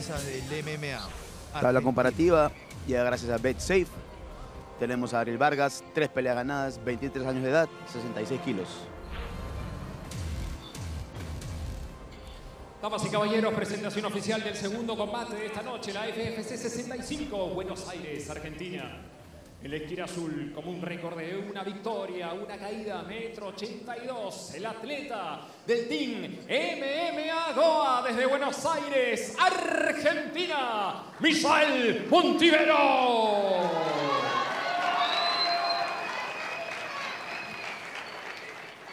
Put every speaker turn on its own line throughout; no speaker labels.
promesas del MMA.
Tabla comparativa, llega gracias a BetSafe. Tenemos a Ariel Vargas, tres peleas ganadas, 23 años de edad, 66 kilos.
Damas y caballeros, presentación oficial del segundo combate de esta noche, la FFC 65, Buenos Aires, Argentina. El esquina azul, como un récord de una victoria, una caída, metro 82, el atleta del Team MMA Goa desde Buenos Aires, Argentina, Misael Montivero.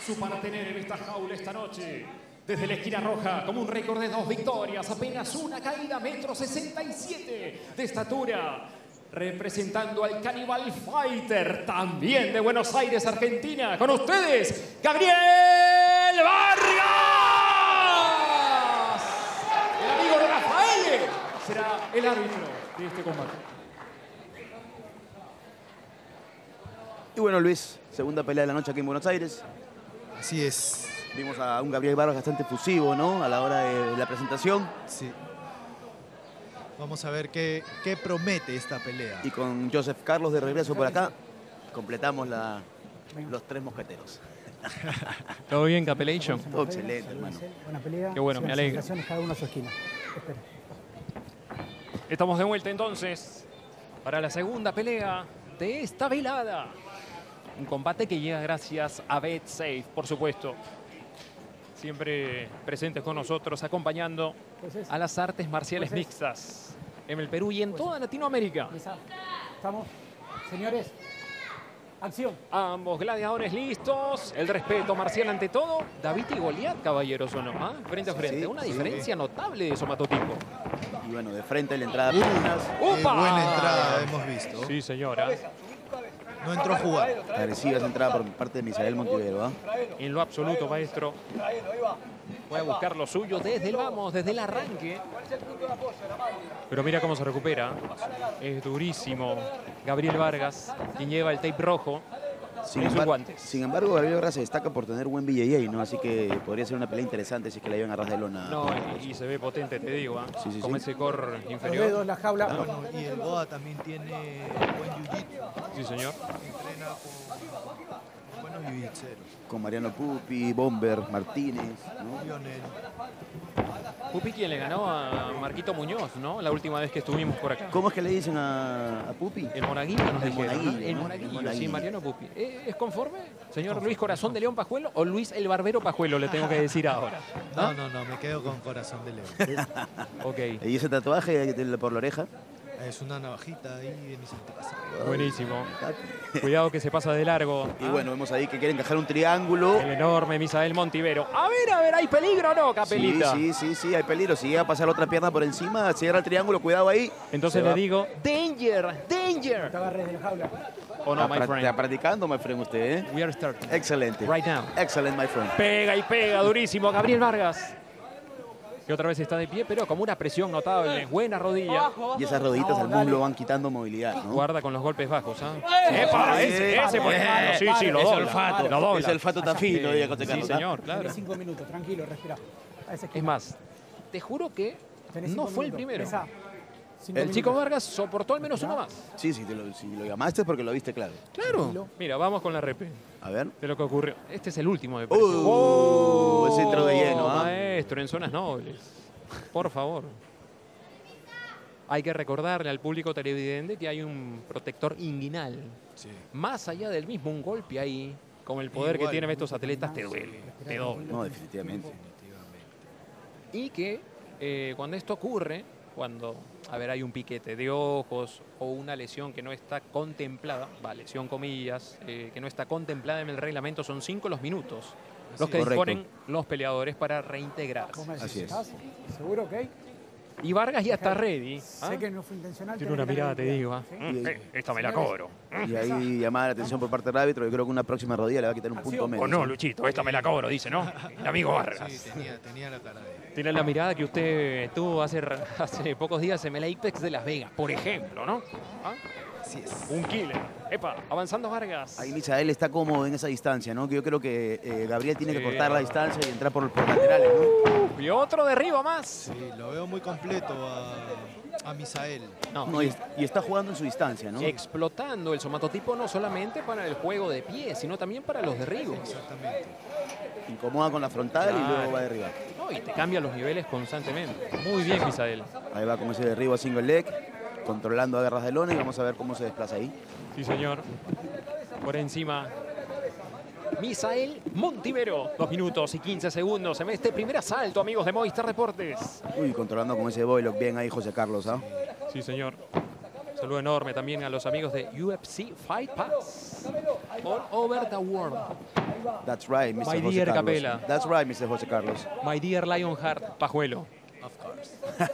su partener en esta jaula esta noche. Desde la esquina roja, como un récord de dos victorias, apenas una caída, metro 67 de estatura. Representando al Cannibal Fighter, también de Buenos Aires, Argentina. Con ustedes, Gabriel Vargas. El amigo de Rafael será el árbitro de este combate.
Y bueno, Luis, segunda pelea de la noche aquí en Buenos Aires.
Así es.
Vimos a un Gabriel Vargas bastante fusivo, ¿no? A la hora de la presentación.
Sí. Vamos a ver qué, qué promete esta pelea.
Y con Joseph Carlos de regreso por acá, completamos la- los tres mosqueteros.
¿Todo bien, Capelation?
Todo excelente, hermano.
Buena pelea.
Qué bueno, me alegro.
sensaciones, Cada uno a su esquina. Espera.
Estamos de vuelta entonces para la segunda pelea de esta velada. Un combate que llega gracias a BetSafe, por supuesto. Siempre presentes con nosotros, acompañando
Pues es.
a las artes marciales
Pues es.
mixtas en el Perú y en toda Latinoamérica.
¿Estamos? Señores, acción.
Ambos gladiadores listos, el respeto marcial ante todo. David y Goliat, caballeros o no, ¿ah? frente a frente.
Sí,
Una
sí.
diferencia notable de somatotipo.
Y bueno, de frente la entrada piernas.
Qué
¡Upa!
buena entrada hemos visto.
Sí, señora.
No entró a jugar.
Agresiva esa entrada por parte de Misael Montivero, ¿ah?
En lo absoluto, maestro. Voy a buscar lo suyo desde el vamos, desde el arranque. Pero mira cómo se recupera. Es durísimo. Gabriel Vargas, quien lleva el tape rojo.
Sin,
en sus
embar-
guantes.
sin embargo, Gabriel Vargas se destaca por tener buen BJJ, ¿no? Así que podría ser una pelea interesante si es que la llevan a ras de lona.
No, y, y se ve potente, te digo. ¿ah?
Sí, sí,
Con
sí.
ese core
Los
inferior.
dedos, la jaula.
Bueno, y el Goa también tiene buen jiu-jitsu.
Sí, señor.
Entrena con, buenos jiu-jitseros.
Con Mariano Pupi, Bomber, Martínez, ¿no?
Lionel.
Pupi quien le ganó a Marquito Muñoz, ¿no? La última vez que estuvimos por acá.
¿Cómo es que le dicen a, a Pupi?
El Monaguillo nos
El
dijeron, ¿no?
Monaguillo,
El
¿no?
Monaguillo,
El
sí,
Monaguillo.
Mariano Pupi. ¿Eh, ¿Es conforme? Señor Luis Corazón de León Pajuelo o Luis el Barbero Pajuelo, le tengo que decir ahora.
No, no, no, me quedo con corazón de león.
Ok,
Y ese tatuaje por la oreja.
Es una navajita ahí de mis antepasados.
buenísimo. Cuidado que se pasa de largo.
Y
Ah,
bueno, vemos ahí que quieren encajar un triángulo.
El enorme Misael Montivero. A ver, a ver, ¿hay peligro o no, Capelita?
sí, sí, sí, hay peligro. Si llega a pasar otra pierna por encima, cierra el triángulo, cuidado ahí.
Entonces le
va.
digo, danger, danger.
te agarres de la jaula.
¿O no,
Está
my
pra- Está
friend?
practicando, my friend, usted, ¿eh?
We are starting.
Excelente.
Right now.
Excelente, my friend.
Pega y pega, durísimo, Gabriel Vargas. Que otra vez está de pie, pero como una presión notable. Buena rodilla.
Y esas rodillitas
No,
al
dale.
muslo van quitando movilidad, ¿no?
Guarda con los golpes bajos, ¿ah? ¡Epa! Ese, ese, por ejemplo. Sí, sí, lo
Es olfato.
Lo dobla.
Es olfato tan fino,
Sí, señor,
Claro.
claro.
cinco minutos, tranquilo, respira.
Es más, te juro que no fue el primero. El chico. Vargas soportó al menos uno más.
Sí, sí, te lo, si lo llamaste es porque lo viste claro.
Claro. Mira, vamos con la repe
A ver.
de lo que ocurrió. Este es el último, parece.
Uh, ese entró de lleno, ¿ah?
Maestro, en zonas nobles. Por favor. Hay que recordarle al público televidente que hay un protector inguinal.
Sí.
Más allá del mismo, un golpe ahí, con el poder que
Igual,
tienen estos atletas, te duele, te dobla.
No, definitivamente.
Y que eh, cuando esto ocurre, cuando, a ver, hay un piquete de ojos o una lesión que no está contemplada, va, lesión comillas, eh, que no está contemplada en el reglamento, son cinco los minutos los que
es.
disponen los peleadores para reintegrarse.
Así es.
¿Estás ¿Seguro, ok?
Y Vargas ya está ready. ¿ah?
Sé que no fue intencional.
Tiene una
que
mirada, te digo. ¿ah?
¿sí?
Mm, eh, Esta me la cobro.
Y ahí llamada la atención por parte del árbitro. Yo creo que una próxima rodilla le va a quitar un punto menos.
O no, Luchito, esta me la cobro, dice, ¿no? El amigo Vargas.
Sí, tenía, tenía la cara de...
Tiene la mirada que usted tuvo hace, hace pocos días en el Apex de Las Vegas, por ejemplo, ¿no? ¿Ah?
Así es.
Un killer. Epa, avanzando Vargas.
Ahí Misael está cómodo en esa distancia, ¿no? Que yo creo que eh, Gabriel tiene
Sí,
que cortar la distancia y entrar por, por laterales, ¿no?
Y otro derribo más.
Sí, lo veo muy completo a, a Misael.
No,
No, y, y está jugando en su distancia, ¿no?
explotando el somatotipo no solamente para el juego de pie, sino también para los derribos.
Exactamente.
Incomoda con la frontal y luego va a derribar.
No, y te cambia los niveles constantemente. Muy bien, Misael.
Ahí va con ese derribo a single leg, controlando agarras de lona y vamos a ver cómo se desplaza ahí.
Sí, señor. Por encima. Misael Montivero. Dos minutos y 15 segundos en este primer asalto, amigos de Movistar Deportes.
Uy, controlando con ese boylock bien ahí José Carlos, ¿ah?
Sí, señor. Saludo enorme también a los amigos de UFC Fight Pass. All over the world.
That's right, Mr.
My
José
dear
Carlos.
Capela.
That's right, Mr. José Carlos.
My dear Lionheart Pajuelo.
Of course.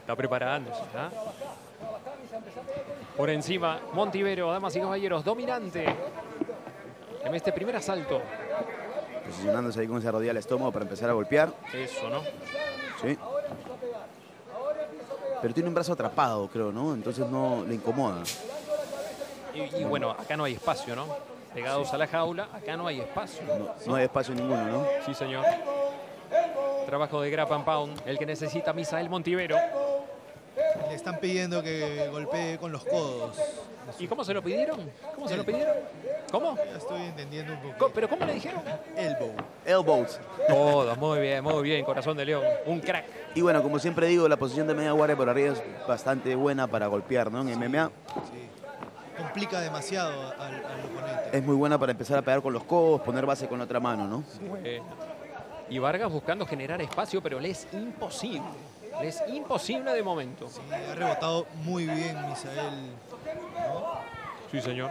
Está preparándose. ¿ah? Por encima, Montivero, damas y caballeros, dominante. En este primer asalto.
Posicionándose ahí con esa rodilla al estómago para empezar a golpear.
Eso, ¿no?
Sí. Pero tiene un brazo atrapado, creo, ¿no? Entonces no le incomoda.
Y, y bueno, acá no hay espacio, ¿no? Pegados a la jaula, acá no hay espacio.
No, no hay espacio ninguno, ¿no?
Sí, señor. Trabajo de Grap and Pound, el que necesita Misael Montivero.
Están pidiendo que golpee con los codos.
¿Y cómo se lo pidieron? ¿Cómo se lo pidieron? ¿Cómo?
Ya estoy entendiendo un
Co-
poco.
¿Pero cómo le dijeron?
Elbow.
Elbows.
Todo, muy bien, muy bien, corazón de león. Un crack.
Y bueno, como siempre digo, la posición de media guardia por arriba es bastante buena para golpear, ¿no? En MMA
Sí. Complica demasiado al, al oponente.
es muy buena para empezar a pegar con los codos, poner base con la otra mano, ¿no?
Eh, y Vargas buscando generar espacio, pero le es imposible. Le es imposible de momento.
Sí, ha rebotado muy bien Misael.
Sí, señor.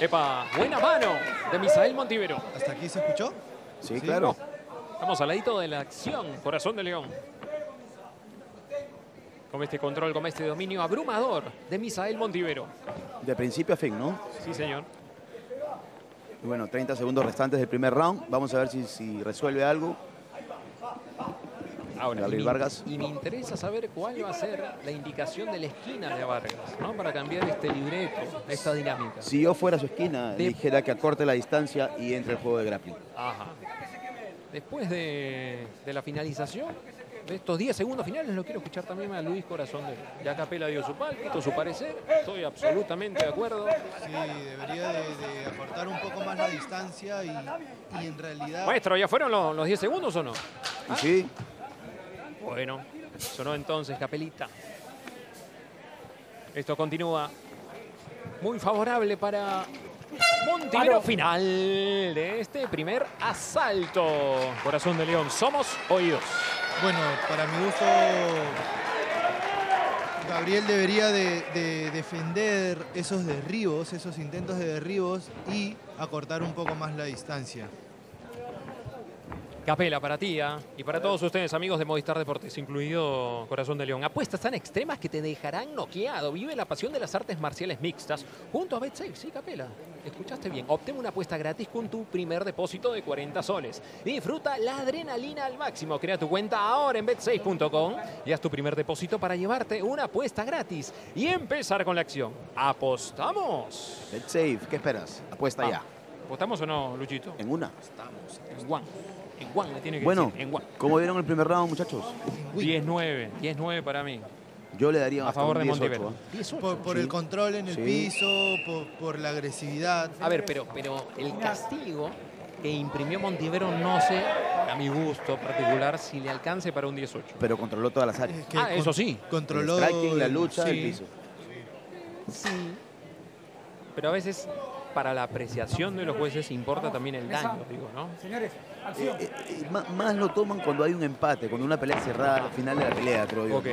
Epa, buena mano de Misael Montivero.
¿Hasta aquí se escuchó?
Sí,
Sí.
claro.
Vamos al ladito de la acción, corazón de león. Con este control, con este dominio abrumador de Misael Montivero.
De principio a fin, ¿no?
Sí, señor.
Y bueno, 30 segundos restantes del primer round. Vamos a ver si, si resuelve algo.
Ahora,
Gabriel
y me-
Vargas.
Y me interesa saber cuál va a ser la indicación de la esquina de Vargas, ¿no? Para cambiar este libreto, esta dinámica.
Si yo fuera a su esquina,
De-
dijera que acorte la distancia y entre el juego de grappling.
Ajá. Después de, de la finalización, de estos 10 segundos finales, lo quiero escuchar también a Luis Corazón de Ya Capela dio su pálpito, su parecer. Estoy absolutamente de acuerdo.
Sí, debería de, de acortar un poco más la distancia y, y en realidad
Maestro, ¿ya fueron los, los 10 segundos o no?
Sí,
Bueno, sonó entonces Capelita. Esto continúa muy favorable para Montivero. Final de este primer asalto. Corazón de León, somos oídos.
Bueno, para mi gusto, Gabriel debería de, de defender esos derribos, esos intentos de derribos y acortar un poco más la distancia.
Capela para ti ¿ah? y para todos ustedes, amigos de Movistar Deportes, incluido Corazón de León. Apuestas tan extremas que te dejarán noqueado. Vive la pasión de las artes marciales mixtas junto a BetSafe. Sí, Capela, escuchaste bien. Obtén una apuesta gratis con tu primer depósito de 40 soles. Disfruta la adrenalina al máximo. Crea tu cuenta ahora en betsafe.com y haz tu primer depósito para llevarte una apuesta gratis y empezar con la acción. ¡Apostamos!
let's save. ¿Qué esperas? Apuesta
Ah,
ya.
¿Apostamos o no, Luchito?
En una.
En Juan. En Juan le tiene que
Bueno,
decir. En Juan.
¿cómo vieron el primer round, muchachos?
10-9, 10-9 para mí.
Yo le daría
A
hasta
favor
un
de
18,
Montivero.
¿ah?
18.
Por, por
Sí.
el control en el
Sí.
piso, por, por la agresividad.
A ver, pero, pero el castigo que imprimió Montivero no sé, a mi gusto particular, si le alcance para un 18.
Pero controló todas las áreas.
Es que
Ah, eso sí.
Controló
el striking, la lucha,
sí.
el piso.
Sí. Pero a veces, para la apreciación de los jueces, importa también el daño, digo, ¿no?
Señores, acción.
Eh, eh, ma- más lo toman cuando hay un empate, cuando una pelea cerrada al final de la pelea, creo yo.
Ok.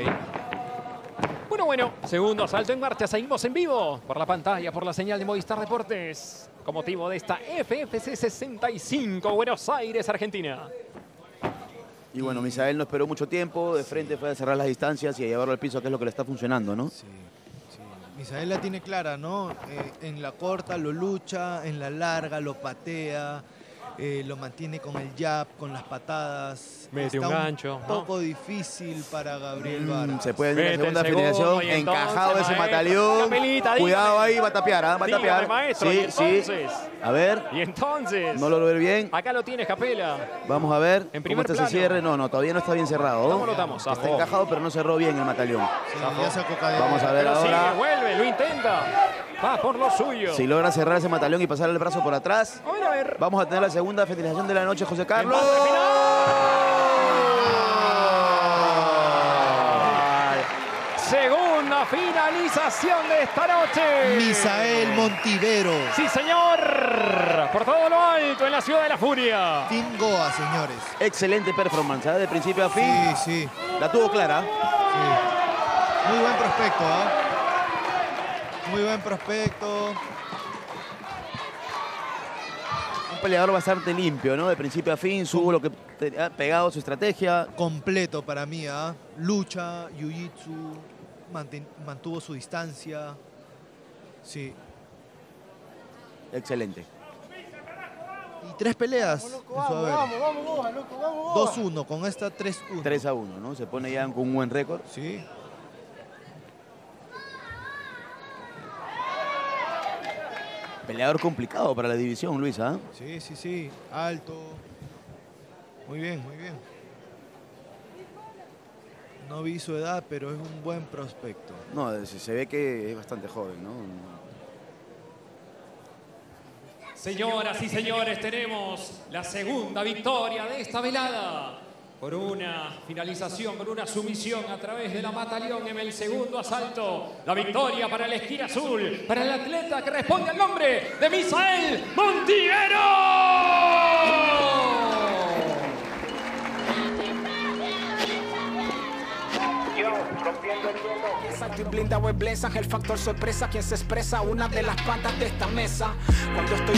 Bueno, bueno, segundo asalto en marcha, seguimos en vivo por la pantalla, por la señal de Movistar Deportes, con motivo de esta FFC 65, Buenos Aires, Argentina.
Y bueno, Misael no esperó mucho tiempo, de frente fue a cerrar las distancias y a llevarlo al piso, que es lo que le está funcionando, ¿no?
Sí. Misael tiene clara, ¿no? Eh, en la corta lo lucha, en la larga lo patea. Eh, lo mantiene con el jab, con las patadas.
Mete un gancho,
Un
¿no?
poco difícil para Gabriel
Mm,
Vargas.
Se puede venir la
Mete
segunda
entonces,
Encajado ese mataleón.
Capelita,
Cuidado
dígame.
ahí, va a tapear, ¿ah? va a tapear.
maestro,
sí, sí. A ver,
Y entonces,
no lo logro ver bien.
acá lo tienes, Capela.
Vamos a ver
En
cómo
primer
está ese
plano.
cierre. No, no, todavía no está bien cerrado.
¿Cómo lo estamos?
Está encajado, pero no cerró bien el mataleón.
Sí.
Vamos a ver
Pero sigue,
ahora
vuelve, lo intenta. Va por lo suyo.
si logra cerrar ese mataleón y pasar el brazo por atrás.
A ver, a ver.
Vamos a tener la segunda finalización de la noche, José Carlos.
Segunda finalización de esta noche.
Misael Montivero.
Sí, señor. Por todo lo alto en la ciudad de la furia.
Team Goa, señores.
Excelente performance, ¿ah? de principio a fin.
Sí, sí,
La tuvo clara.
sí. Muy buen prospecto, ¿ah? Muy buen prospecto.
Un peleador bastante limpio, ¿no? De principio a fin, subo lo que ha pegado su estrategia.
completo para mí, ¿ah? Lucha, jiu-jitsu, mantuvo su distancia. Sí.
Excelente.
Y tres peleas.
Vamos, vamos, vamos, Goa.
2-1, con esta 3-1.
3 a 1, ¿no? Se pone ya con un buen récord.
Sí.
Peleador complicado para la división, Luis, ¿ah?
Sí, sí, sí. Alto. Muy bien, muy bien. No vi su edad, pero es un buen prospecto.
No, se ve que es bastante joven, ¿no?
Señoras y señores, tenemos la segunda victoria de esta velada. Por una finalización, por una sumisión a través de la Mataleón en el segundo asalto. La victoria para la esquina azul, para el atleta que responde al nombre de Misael Montiero.
Blindado es blesa, el factor sorpresa, quien se expresa, una de las patas de esta mesa. Cuando estoy